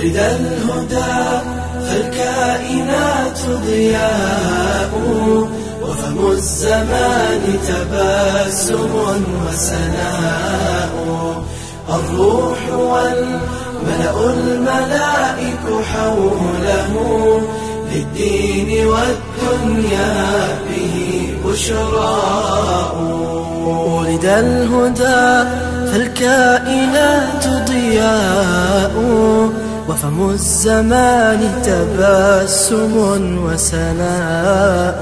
ولد الهدى فالكائنات ضياء وفم الزمان تباسم وسناء. الروح والملأ الملائك حوله للدين والدنيا به بشراء. ولد الهدى فالكائنات ضياء وفم الزمان تبسم وسناء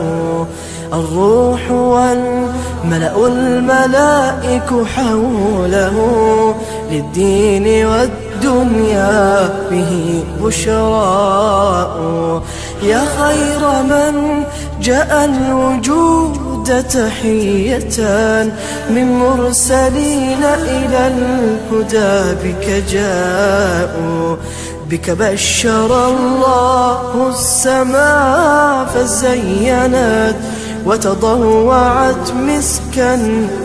الروح والملأ الملائك حوله للدين والدنيا به بشراء. يا خير من جاء الوجود تحية من مرسلين إلى الهدى بك جاءوا. بك بشر الله السماء فزينت وتضوعت مسكا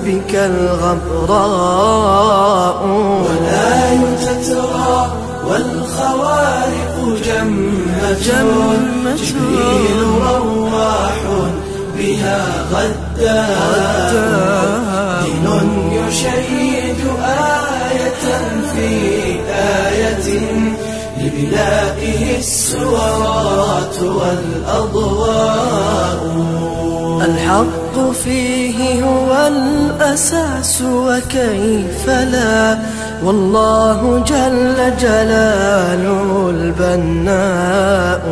بك الغبراء. ولا تترى والخوارق جمة. جبريل رواح بها غدا دين يشيد لبلائه السورات والأضواء. الحق فيه هو الأساس وكيف لا؟ والله جل جلاله البناء.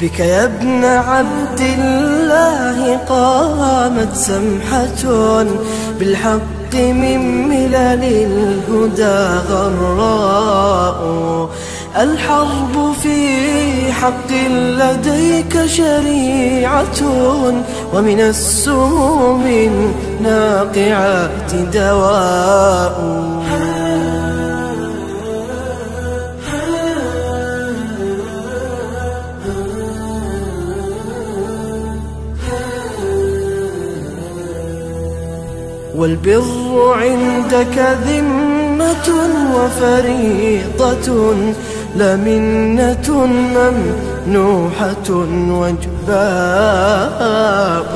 بك يا ابن عبد الله قامت سمحة. بالحق من ملل الهدى غراء. الحرب في حق لديك شريعة ومن السموم الناقعات دواء. والبر عندك ذمة وفريضة. لمنة ممنوحة وجباء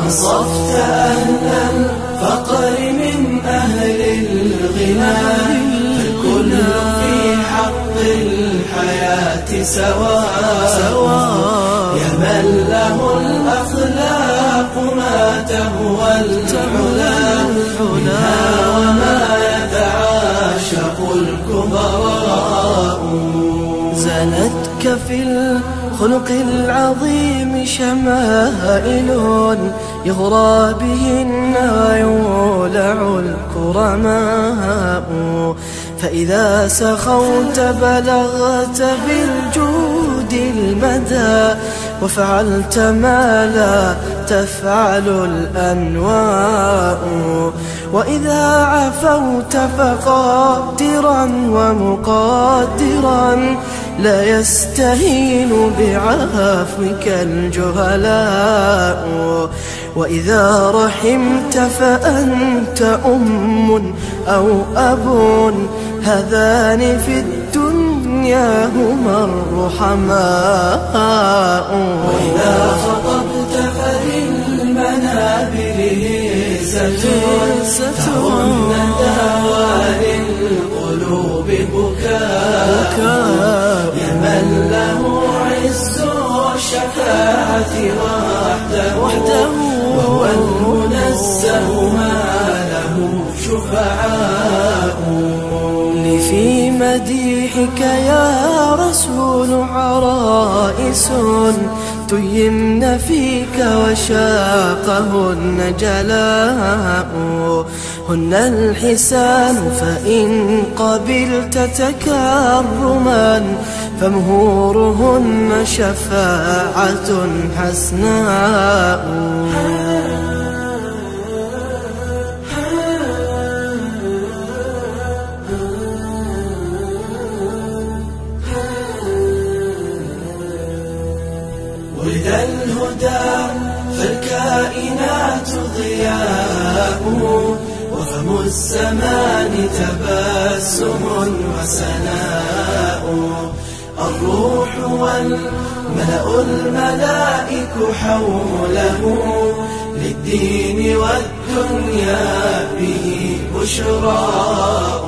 أنصفت أهل الفقر من أهل الغنى فالكل في حق الحياة سواء يا من له الأخلاق ما تهوى العلا زانتك في الخلق العظيم شمائل يغرى بهن ويولع الكرماء. فإذا سخوت بلغت بالجود المدى وفعلت ما لا تفعل الأنواء. وإذا عفوت فقادرا ومقادرا لا يستهين بعفوك الجهلاء. وإذا رحمت فأنت أم أو أب هذان في الدنيا هما الرحماء. وإذا خطبت فللمنابر هزة تهن داوى للقلوب بكاء. وحده وهو المنزه ما له شفعاء. لي في مديحك يا رسول عرائس تيمن فيك وشاقهن جلاء. هن الحسان فإن قبلت تكرما فمهورهن شفاعة حسناء. ولد الهدى فالكائنات ضياء. وفم الزمان تباسم وسناء الروح والملأ الملائك حوله للدين والدنيا به بشراء.